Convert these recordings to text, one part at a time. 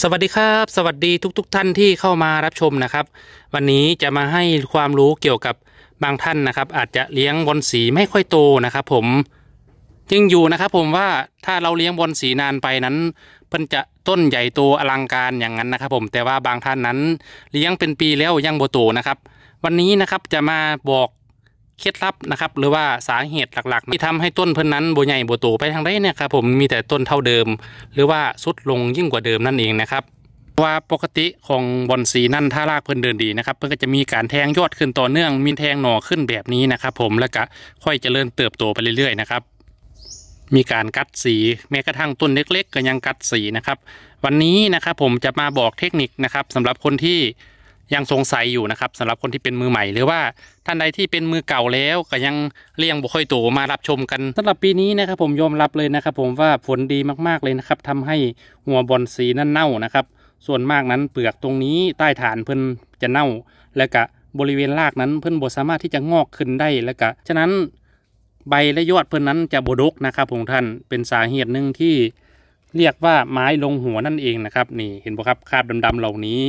สวัสดีครับ สวัสดีทุกๆทท่านที่เข้ามารับชมนะครับ วันนี้จะมาให้ความรู้เกี่ยวกับบางท่านนะครับ อาจจะเลี้ยงบอลสีไม่ค่อยโตนะครับ ผมจริงอยู่นะครับ ผมว่าถ้าเราเลี้ยงบอลสีนานไปนั้นเพิ่นจะต้นใหญ่โตอลังการอย่างนั้นนะครับ ผมแต่ว่าบางท่านนั้นเลี้ยงเป็นปีแล้วยังโบโตนะครับ วันนี้นะครับจะมาบอก เคล็ดลับนะครับหรือว่าสาเหตุหลักๆ ที่ทำให้ต้นเพิ่นนั้นโบใหญ่โบโตไปทางใดเนี่ยครับผมมีแต่ต้นเท่าเดิม หรือว่าสุดลงยิ่งกว่าเดิมนั่นเองนะครับว่าปกติของบอนสีนั่นถ้ารากเพิ่นเดินดีนะครับเพิ่นก็จะมีการแทงยอดขึ้นต่อเนื่อง มีแทงหน่อขึ้นแบบนี้นะครับผมแล้วก็ค่อยจเจริญเติบโตไปเรื่อยๆนะครับมีการกัดสีแม้กระทั่งต้นเล็ก ๆ ก็ยังกัดสีนะครับ วันนี้นะครับผมจะมาบอกเทคนิคนะครับสำหรับคนที่ ยังสงสัยอยู่นะครับสำหรับคนที่เป็นมือใหม่ หรือว่าท่านใดที่เป็นมือเก่าแล้วก็ยังเลี้ยงบุค่อยโตมารับชมกันสำหรับปีนี้นะครับผมยอมรับเลยนะครับ ผมว่าผลดีมากๆเลยนะครับทำให้หัวบอลสีนั่นเน่านะครับ ส่วนมากนั้นเปลือกตรงนี้ใต้ฐานเพิ่นจะเน่า และก็บริเวณรากนั้นเพิ่นบ่สามารถที่จะงอกขึ้นได้แล้วก็ฉะนั้นใบและยอดเพิ่นนั้นจะบดกนะครับผมท่านเป็นสาเหตุหนึ่งที่ เรียกว่าไม้ลงหัวนั่นเองนะครับนี่เห็นปะครับคราบดำๆเหล่านี้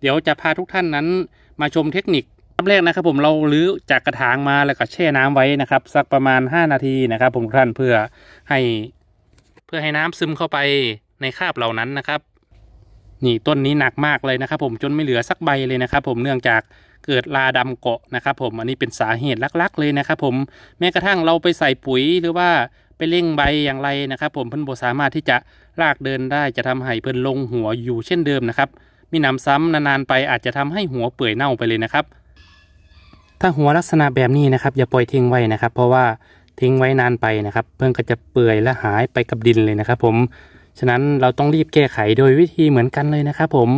เดี๋ยวจะพาทุกท่านนั้นมาชมเทคนิคขั้นแรกนะครับผมเราลื้อจากกระถางมาแล้วก็แช่น้ำไว้นะครับ สักประมาณ 5 นาทีนะครับ ผมทุกท่านเพื่อให้เพื่อให้น้ำซึมเข้าไปในคราบเหล่านั้นนะครับ นี่ต้นนี้หนักมากเลยนะครับ ผมจนไม่เหลือสักใบเลยนะครับ ผมเนื่องจากเกิดลาดำเกาะนะครับ ผมอันนี้เป็นสาเหตุลักๆ เลยนะครับ ผมแม้กระทั่งเราไปใส่ปุ๋ยหรือว่า ไปเร่งใบอย่างไรนะครับ ผมเพิ่นบ่สามารถที่จะรากเดินได้จะทำให้เพิ่นลงหัวอยู่เช่นเดิมนะครับมีหนำซ้ำนานๆไปอาจจะทำให้หัวเปื่อยเน่าไปเลยนะครับ ถ้าหัวลักษณะแบบนี้นะครับ อย่าปล่อยทิ้งไว้นะครับ เพราะว่าทิ้งไว้นานไปนะครับ เพิ่งก็จะเปื่อยและหายไปกับดินเลยนะครับ ผมฉะนั้นเราต้องรีบแก้ไขโดยวิธีเหมือนกันเลยนะครับ ผม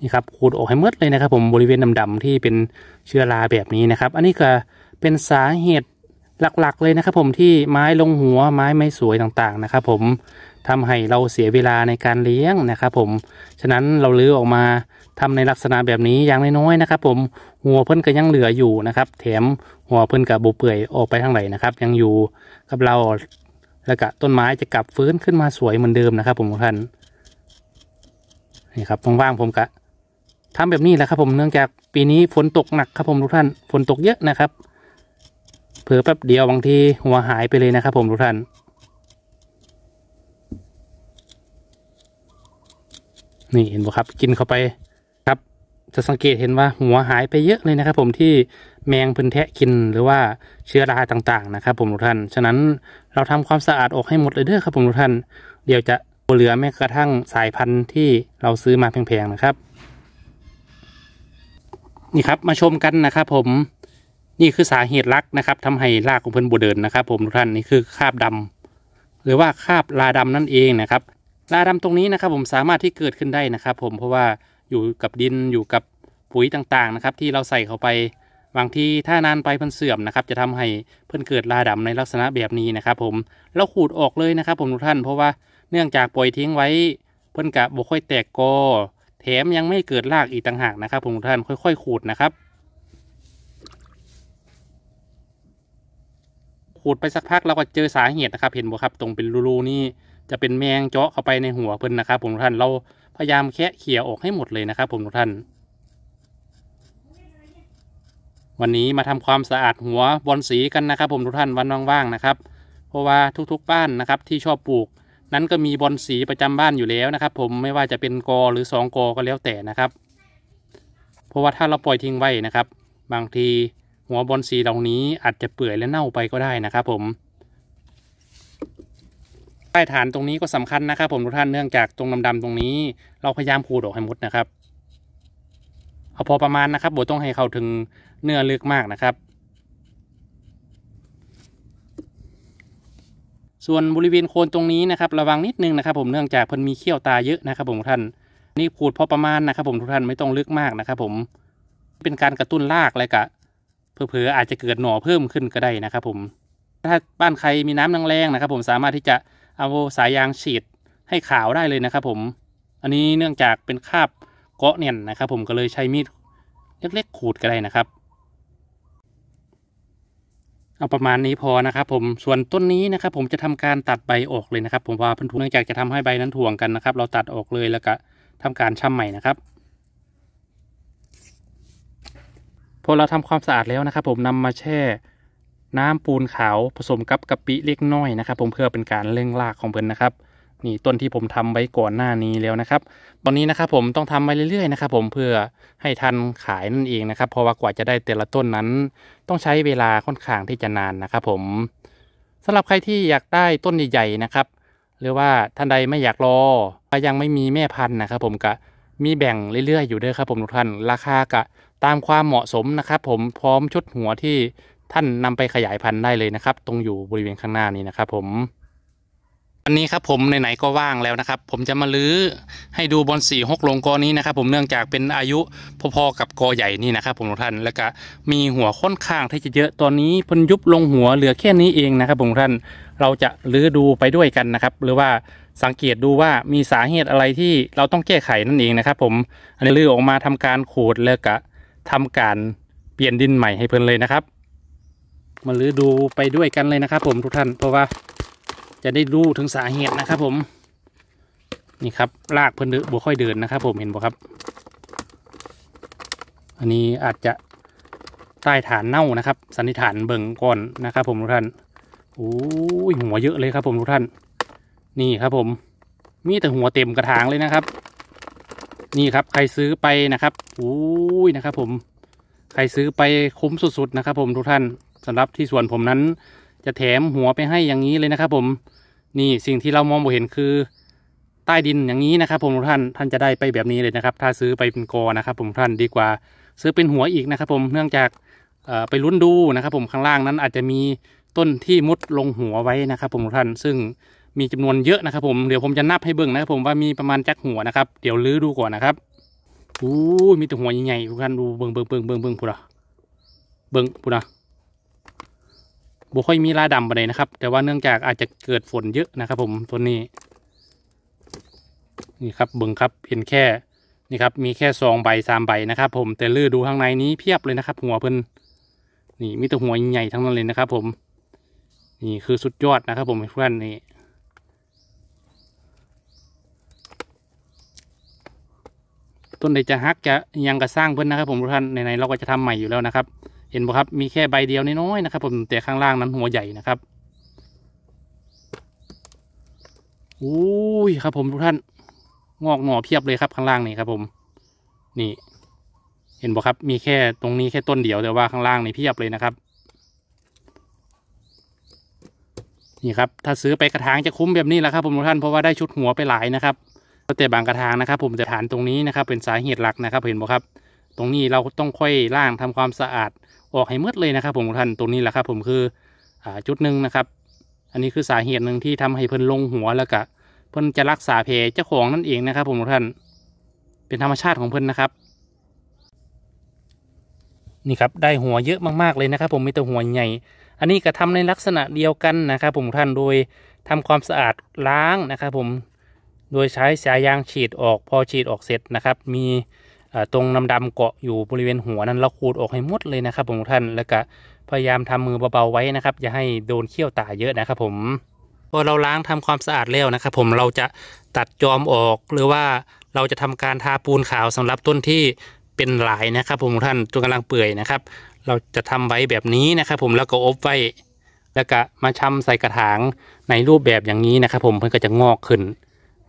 นี่ครับขูดออกให้หมดเลยนะครับ ผมบริเวณดำๆที่เป็นเชื้อราแบบนี้นะครับ อันนี้ก็เป็นสาเหตุ หลักๆเลยนะครับผมที่ไม้ลงหัวไม้ไม่สวยต่างๆนะครับผมทำให้เราเสียเวลาในการเลี้ยงนะครับผม ฉะนั้นเราลื้อออกมาทำในลักษณะแบบนี้อย่างน้อยๆนะครับ ผมหัวเพิ่นก็ยังเหลืออยู่นะครับ แถมหัวเพิ่นกับบุเปื่อยออกไปทางไหนนะครับ ยังอยู่กับเราแล้วก็ต้นไม้จะกลับฟื้นขึ้นมาสวยเหมือนเดิมนะครับ ผมทุกท่านนี่ครับว่างๆผมกะทำแบบนี้แหละครับ ผมเนื่องจากปีนี้ฝนตกหนักครับผมทุกท่านฝนตกเยอะนะครับ เผื่อแป๊บเดียวบางทีหัวหายไปเลยนะครับผมทุกท่านนี่เห็นบ่ครับกินเข้าไปครับ จะสังเกตเห็นว่าหัวหายไปเยอะเลยนะครับ ผมที่แมงพื้นแทะกินหรือว่าเชื้อราต่างๆนะครับ ผมทุกท่านฉะนั้นเราทำความสะอาดออกให้หมดเลยเด้อครับผมทุกท่านเดี๋ยวจะเหลือแม้กระทั่งสายพันธุ์ที่เราซื้อมาแพงๆนะครับ นี่ครับมาชมกันนะครับผม นี่คือสาเหตุลักนะครับทำให้รากของเพิ่นบวเดินนะครับ ผมทุกท่านนี่คือคราบดำหรือว่าคราบลาดำนั่นเองนะครับลาดำตรงนี้นะครับ ผมสามารถที่เกิดขึ้นได้นะครับ ผมเพราะว่าอยู่กับดินอยู่กับปุ๋ยต่างๆนะครับ ที่เราใส่เข้าไปบางทีถ้านานไปเพิ่นเสื่อมนะครับ จะทำให้เพิ่นเกิดลาดำในลักษณะแบบนี้นะครับ ผมเราขูดออกเลยนะครับ ผมทุกท่าน เพราะว่าเนื่องจากปล่อยทิ้งไว้ เพิ่นกะบกค่อยแตกกอแถมยังไม่เกิดรากอีกต่างหากนะครับ ผมทุกท่านค่อย ๆ ขูดนะครับ ขูดไปสักพักเราก็เจอสาเหตุนะครับ เห็นบ่ครับตรงเป็นรูๆนี่จะเป็นแมงเจาะเข้าไปในหัวเพิ่นนะครับผมทุกท่านเราพยายามแคะเขี่ยออกให้หมดเลยนะครับผมทุกท่าน วันนี้มาทำความสะอาดหัวบอลสีกันนะครับ ผมทุกท่านวันว่างๆนะครับ เพราะว่าทุกๆบ้านนะครับที่ชอบปลูก นั้นก็มีบอลสีประจำบ้านอยู่แล้วนะครับ ผมไม่ว่าจะเป็นกอหรือสองกอก็แล้วแต่นะครับ เพราะว่าถ้าเราปล่อยทิ้งไว้นะครับ บางที หัวบอลสีเหล่านี้อาจจะเปื่อยและเน่าไปก็ได้นะครับผมใต้ฐานตรงนี้ก็สำคัญนะครับ ผมทุกท่านเนื่องจากตรงดำๆตรงนี้ เราพยายามขูดออกให้หมดนะครับ เอาพอประมาณนะครับบต้องให้เข้าถึงเนื้อลึกมากนะครับ ส่วนบริเวณโคนตรงนี้นะครับ ระวังนิดนึงนะครับ ผมเนื่องจากเพิ่นมีเขี้ยวตาเยอะนะครับ ผมทุกท่านนี่ขูดพอประมาณนะครับ ผมทุกท่านไม่ต้องลึกมากนะครับ ผมเป็นการกระตุ้นรากอะไรกะ เผลอๆอาจจะเกิดหน่อเพิ่มขึ้นก็ได้นะครับผมถ้าบ้านใครมีน้ำแรงๆนะครับ ผมสามารถที่จะเอาสายยางฉีดให้ขาวได้เลยนะครับ ผม อันนี้เนื่องจากเป็นคาบเกาะเนี่ยนะครับ ผมก็เลยใช้มีดเล็กๆขูดก็ได้นะครับเอาประมาณนี้พอนะครับผมส่วนต้นนี้นะครับ ผมจะทำการตัดใบออกเลยนะครับ ผมว่าพันธุเนื่องจากจะทำให้ใบนั้นถ่วงกันนะครับ เราตัดออกเลยแล้วก็ทำการช่ำใหม่นะครับ พอเราทำความสะอาดแล้วนะครับ ผมนำมาแช่ น้ำปูนขาวผสมกับกะปิเล็กน้อยนะครับ ผมเพื่อเป็นการเร่งรากของเพิ่นนะครับ นี่ต้นที่ผมทำไว้ก่อนหน้านี้แล้วนะครับ ตอนนี้นะครับผมต้องทำไปเรื่อยๆนะครับ ผมเพื่อให้ทันขายนั่นเองนะครับ เพราะว่ากว่าจะได้แต่ละต้นนั้น ต้องใช้เวลาค่อนข้างที่จะนานนะครับ ผมสำหรับใครที่อยากได้ต้นใหญ่ๆนะครับ หรือว่าท่านใดไม่อยากรอยังไม่มีแม่พันธุ์นะครับ ผมก็มีแบ่งเรื่อยๆอยู่เด้อครับผมทุกท่านราคากะตามความเหมาะสมนะครับ ผมพร้อมชุดหัวที่ท่านนำไปขยายพันธุ์ได้เลยนะครับ ตรงอยู่บริเวณข้างหน้านี้นะครับผมอันนี้ครับผมไหนๆก็ว่างแล้วนะครับ ผมจะมาลื้อให้ดูบอลสีหกลงกอนี้นะครับ ผมเนื่องจากเป็นอายุพอๆกับกอใหญ่นี่นะครับ ผมทุกท่านแล้วก็มีหัวค่อนข้างที่จะเยอะตอนนี้พิ่นยุบลงหัวเหลือแค่นี้เองนะครับ ผมทุกท่านเราจะลื้อดูไปด้วยกันนะครับ หรือว่าสังเกตดูว่ามีสาเหตุอะไรที่เราต้องแก้ไขนั่นเองนะครับ ผมอันนี้ลื้อออกมาทำการขูดแล้วก็ ทำการเปลี่ยนดินใหม่ให้เพิ่นเลยนะครับ มาลือดูไปด้วยกันเลยนะครับ ผมทุกท่านเพราะว่าจะได้รู้ถึงสาเหตุนะครับ ผม นี่ครับลากเพิ่นเดือบวค่อยเดินนะครับ ผมเห็นบ่ครับ อันนี้อาจจะใต้ฐานเน่านะครับ สันนิษฐานเบิ่งก่อนนะครับ ผมทุกท่านโอ้ยหัวเยอะเลยครับ ผมทุกท่าน นี่ครับ ผมมีแต่หัวเต็มกระถางเลยนะครับ นี่ครับ ใครซื้อไปนะครับโอ้ยนะครับ ผม ใครซื้อไปคุ้มสุดๆนะครับ ผมทุกท่านสำหรับที่ส่วนผมนั้น จะแถมหัวไปให้อย่างนี้เลยนะครับ ผม นี่สิ่งที่เรามองเห็นคือ ใต้ดินอย่างนี้นะครับ ผมทุกท่านท่านจะได้ไปแบบนี้เลยนะครับ ถ้าซื้อไปเป็นกอนะครับ ผมท่านดีกว่า ซื้อเป็นหัวอีกนะครับ ผมเนื่องจากไปลุ้นดูนะครับ ผมข้างล่างนั้นอาจจะมีต้นที่มุดลงหัวไว้นะครับ ผมทุกท่านซึ่ง มีจำนวนเยอะนะครับผมเดี๋ยวผมจะนับให้เบิ่งนะครับผมว่ามีประมาณจักหัวนะครับเดี๋ยวลื้อดูก่อนนะครับอู้มีแต่หัวใหญ่ๆทุกท่านดูเบิ่งเบิ่งเบิ่งเบิ่งเบิ่งพูดอะเบิ่งพูดอะบุค่อยมีลาดำไปเลยนะครับ แต่ว่าเนื่องจากอาจจะเกิดฝนเยอะนะครับ ผมตัวนี้ นี่ครับเบิ่งครับเห็นแค่นี่ครับมีแค่ซองใบสามใบนะครับ ผมแต่ลื้อดูข้างในนี้เพียบเลยนะครับ หัวเพิ่นนี่มีแต่หัวใหญ่ทั้งนั้นเลยนะครับ ผม นี่คือสุดยอดนะครับ ผมเพื่อนนี่ ต้นใดจะฮักจะยังกระสร้างเพื่อนนะครับผมทุกท่านไหนๆเราก็จะทำใหม่อยู่แล้วนะครับ เห็นบ่ครับมีแค่ใบเดียวน้อยๆนะครับ ผมแต่ข้างล่างนั้นหัวใหญ่นะครับอุ้ยครับ ผมทุกท่านงอกหน่อเพียบเลยครับข้างล่างนี่ครับ ผม นี่ เห็นบ่ครับ มีแค่ตรงนี้แค่ต้นเดียวแต่ว่าข้างล่างนี่เพียบเลยนะครับ นี่ครับ ถ้าซื้อไปกระถางจะคุ้มแบบนี้แหละครับ ผมทุกท่านเพราะว่าได้ชุดหัวไปหลายนะครับ แต่บางกระถางนะครับ ผมจะฐานตรงนี้นะครับ เป็นสาเหตุหลักนะครับ เห็นบ่ครับ ตรงนี้เราต้องค่อยล่างทำความสะอาดออกให้มืดเลยนะครับ ผมท่านตรงนี้แหละครับ ผมคืออจุดหนึ่งนะครับ อันนี้คือสาเหตุหนึ่งที่ทำให้เพิ่นลงหัวแล้วก็เพิ่นจะรักษาแผลเจ้าของนั่นเองนะครับ ผมท่านเป็นธรรมชาติของเพิ่นนะครับนี่ครับได้หัวเยอะมากๆเลยนะครับ ผมมีแต่หัวใหญ่ อันนี้ก็ทำในลักษณะเดียวกันนะครับ ผมท่านโดยทำความสะอาดล้างนะครับ ผม โดยใช้สายยางฉีดออกพอฉีดออกเสร็จนะครับ มีตรงน้ำดำเกาะอยู่บริเวณหัวนั้นเราขูดออกให้หมดเลยนะครับผมท่านแล้วก็พยายามทำมือเบาๆไว้นะครับ อย่าให้โดนเขี้ยวตาเยอะนะครับผมพอเราล้างทำความสะอาดแล้วนะครับ ผมเราจะตัดจอมออกหรือว่าเราจะทำการทาปูนขาวสำหรับต้นที่เป็นหลายนะครับผมท่านตัวกำลังเปื่อยนะครับ เราจะทำไว้แบบนี้นะครับ ผมแล้วก็อบไว้แล้วก็มาชำใส่กระถางในรูปแบบอย่างนี้นะครับ ผมมันก็จะงอกขึ้น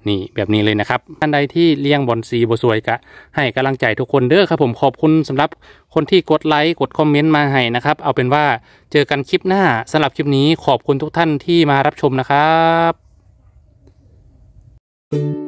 นี่แบบนี้เลยนะครับท่านใดที่เลี้ยงบอลซีบสวยกะ ให้กำลังใจทุกคนเด้อครับผมขอบคุณสำหรับคนที่กดไลค์กดคอมเมนต์มาให้นะครับ เอาเป็นว่าเจอกันคลิปหน้าสำหรับคลิปนี้ขอบคุณทุกท่านที่มารับชมนะครับ thank you